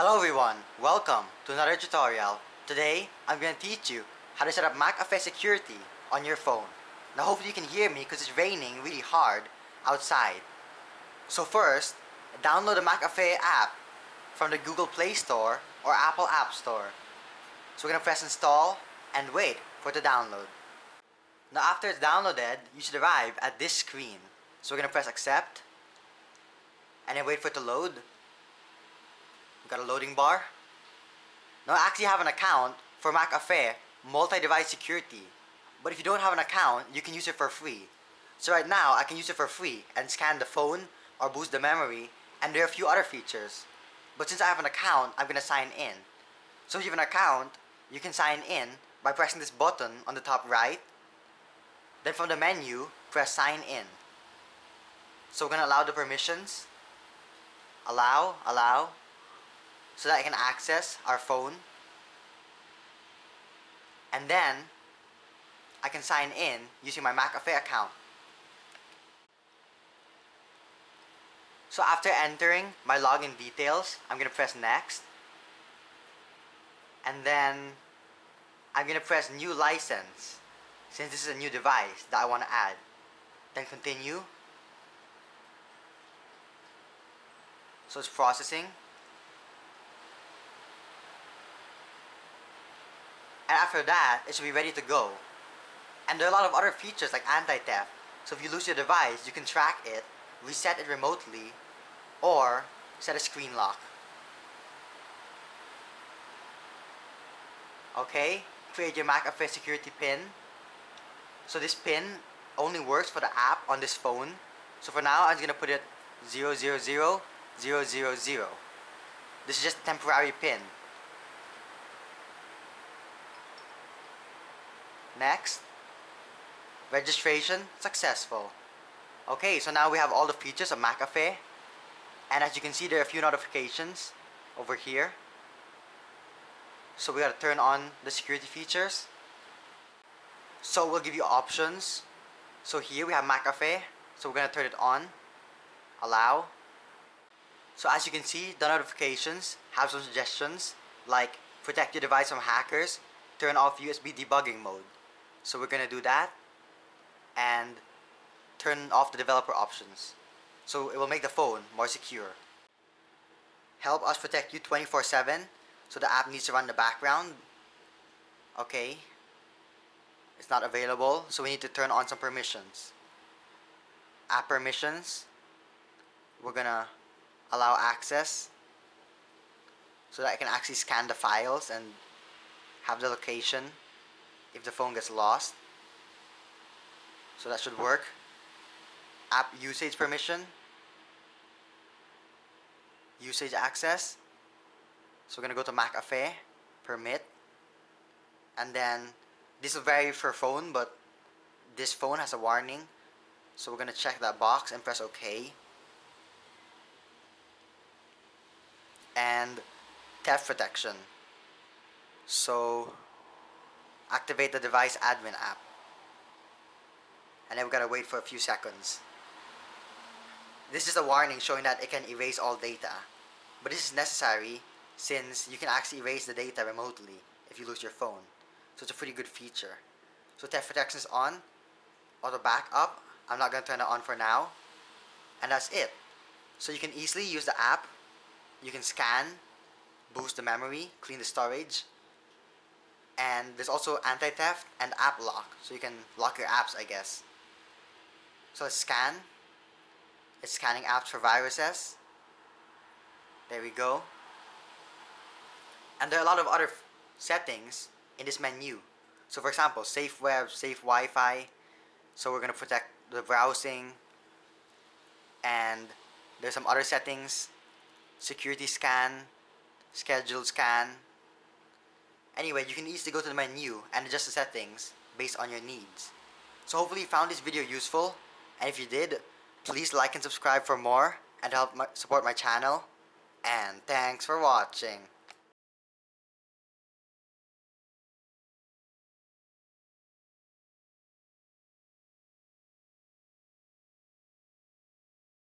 Hello everyone, welcome to another tutorial. Today, I'm going to teach you how to set up McAfee security on your phone. Now hopefully you can hear me because it's raining really hard outside. So first, download the McAfee app from the Google Play Store or Apple App Store. So we're going to press install and wait for to download. Now after it's downloaded, you should arrive at this screen. So we're going to press accept and then wait for it to load. Got a loading bar. Now I actually have an account for McAfee multi-device security. But if you don't have an account, you can use it for free. So right now, I can use it for free and scan the phone or boost the memory and there are a few other features. But since I have an account, I'm gonna sign in. So if you have an account, you can sign in by pressing this button on the top right. Then from the menu, press sign in. So we're gonna allow the permissions. Allow, allow. So that I can access our phone. And then, I can sign in using my McAfee account. So after entering my login details, I'm gonna press next. And then I'm gonna press new license since this is a new device that I want to add. Then continue. So it's processing. And after that, it should be ready to go. And there are a lot of other features like anti-theft. So if you lose your device, you can track it, reset it remotely, or set a screen lock. Okay, create your Mac McAfee security pin. So this pin only works for the app on this phone. So for now, I'm just gonna put it 000 000. This is just a temporary pin. Next, registration successful. Okay, so now we have all the features of McAfee. And as you can see, there are a few notifications over here. So we gotta turn on the security features. So we'll give you options. So here we have McAfee. So we're gonna turn it on. Allow. So as you can see, the notifications have some suggestions like protect your device from hackers, turn off USB debugging mode. So we're gonna do that and turn off the developer options. So it will make the phone more secure. Help us protect you 24-7 so the app needs to run the background. Okay. It's not available, so we need to turn on some permissions. App permissions. We're gonna allow access so that I can actually scan the files and have the location if the phone gets lost. So that should work. App usage permission. Usage access. So we're gonna go to McAfee, permit, and then this will vary for phone, but this phone has a warning. So we're gonna check that box and press OK. And theft protection. So activate the device admin app. And then we gotta wait for a few seconds. This is a warning showing that it can erase all data. But this is necessary since you can actually erase the data remotely if you lose your phone. So it's a pretty good feature. So theft protection is on. Auto backup. I'm not going to turn it on for now. And that's it. So you can easily use the app. You can scan, boost the memory, clean the storage. And there's also anti-theft and app lock. So you can lock your apps, I guess. So let's scan. It's scanning apps for viruses. There we go. And there are a lot of other settings in this menu. So for example, safe web, safe Wi-Fi. So we're to protect the browsing. And there's some other settings. Security scan, scheduled scan. Anyway, you can easily go to the menu and adjust the settings based on your needs. So hopefully you found this video useful. And if you did, please like and subscribe for more and help my, support my channel. And thanks for watching.